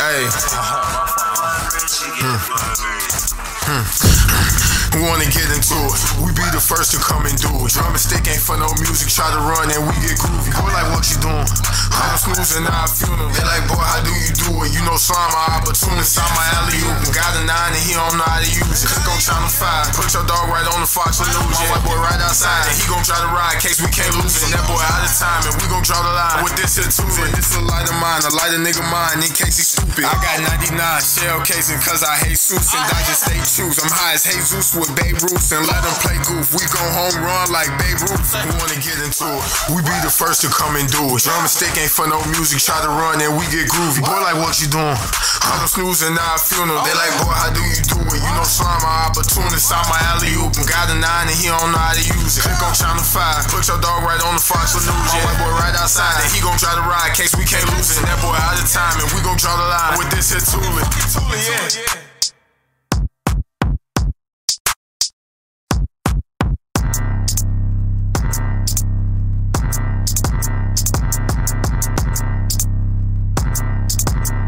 Hey. Hmm. Hmm. We wanna get into it. We be the first to come and do it. Drum and stick ain't for no music. Try to run and we get groovy. Boy, like what you doing? I'm snoozing, I feel them. They like, boy, how do you do it? You know, slime my opportunity. Sign my alley oop. Got a nine and he don't know how to use it. Click on channel five. Put your dog right on the Fox and. My white boy right outside. And he gon' try to ride case we can't lose it. And that boy out of time. And we gon' draw the line with this here too. This a light of mine. A light of nigga mine in case he stupid. I got 99 shell casing cause I hate suits and I just stay choose. I'm high as Jesus with Babe Ruth and let him play goof. We go home run like Babe Ruth. We wanna get into it. We be the first to come and do it. Drum and stick ain't for no music. Try to run and we get groovy. Boy, like what you doing? I'm snoozing, now I feel them. They like, boy, how do you do it? You know, slime my opportunity. Sign my alley oop. Got a nine and he don't know how to use it. Click on channel five. Put your dog right on the Fox for news. Yeah, side that he gon' try to ride, case we can't lose it. That boy out of time, and we gon' draw the line with this here tooling. Tooling, yeah. Thank